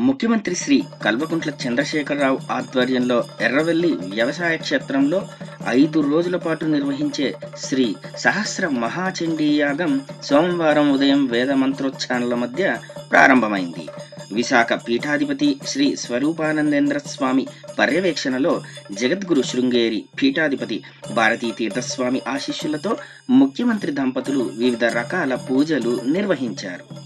ముఖ్యమంత్రి శ్రీ కల్వకుంట్ల చంద్రశేఖరరావు ఆధ్వర్యంలో ఎర్రవెల్లి వ్యవసాయ క్షేత్రంలో ఐదు రోజుల పాటు నిర్వహించే శ్రీ సహస్ర మహాచండీయాగం సోమవారం ఉదయం వేద మంత్రోచ్చారణల మధ్య ప్రారంభమైంది. విశాఖ పీఠాధిపతి శ్రీ స్వరూపానందేంద్ర స్వామి పర్యవేక్షణలో జగద్గురు శృంగేరి పీఠాధిపతి భారతీ తీర్థస్వామి ఆశీస్సులతో ముఖ్యమంత్రి దంపతులు వివిధ రకాల పూజలు నిర్వహించారు.